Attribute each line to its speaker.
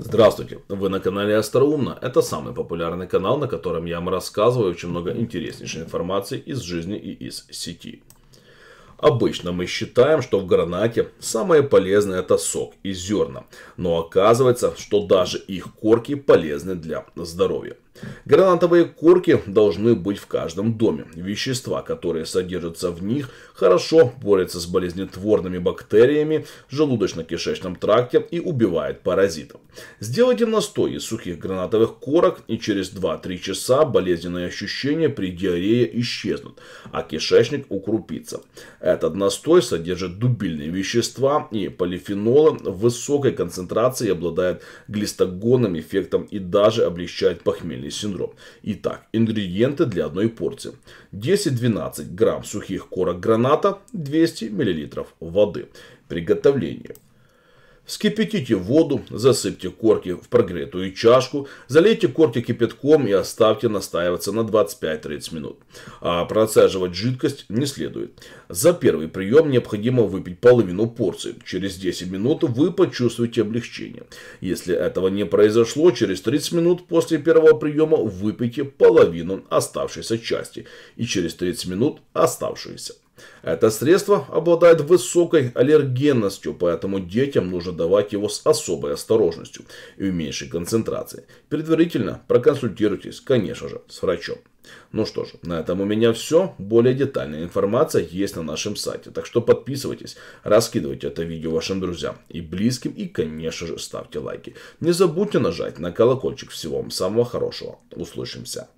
Speaker 1: Здравствуйте, вы на канале Остроумно. Это самый популярный канал, на котором я вам рассказываю очень много интереснейшей информации из жизни и из сети. Обычно мы считаем, что в гранате самое полезное это сок и зерна. Но оказывается, что даже их корки полезны для здоровья. Гранатовые корки должны быть в каждом доме. Вещества, которые содержатся в них, хорошо борются с болезнетворными бактериями в желудочно-кишечном тракте и убивают паразитов. Сделайте настой из сухих гранатовых корок и через 2-3 часа болезненные ощущения при диарее исчезнут, а кишечник укрупится. Этот настой содержит дубильные вещества и полифенолы в высокой концентрации обладает глистогонным эффектом и даже облегчает похмелье Шейный синдром. Итак, ингредиенты для одной порции. 10-12 грамм сухих корок граната, 200 миллилитров воды. Приготовление. Вскипятите воду, засыпьте корки в прогретую чашку, залейте корки кипятком и оставьте настаиваться на 25-30 минут. А процеживать жидкость не следует. За первый прием необходимо выпить половину порции. Через 10 минут вы почувствуете облегчение. Если этого не произошло, через 30 минут после первого приема выпейте половину оставшейся части и через 30 минут оставшуюся. Это средство обладает высокой аллергенностью, поэтому детям нужно давать его с особой осторожностью и в меньшей концентрации. Предварительно проконсультируйтесь, конечно же, с врачом. Ну что ж, на этом у меня все. Более детальная информация есть на нашем сайте. Так что подписывайтесь, раскидывайте это видео вашим друзьям и близким. И, конечно же, ставьте лайки. Не забудьте нажать на колокольчик. Всего вам самого хорошего. Услышимся.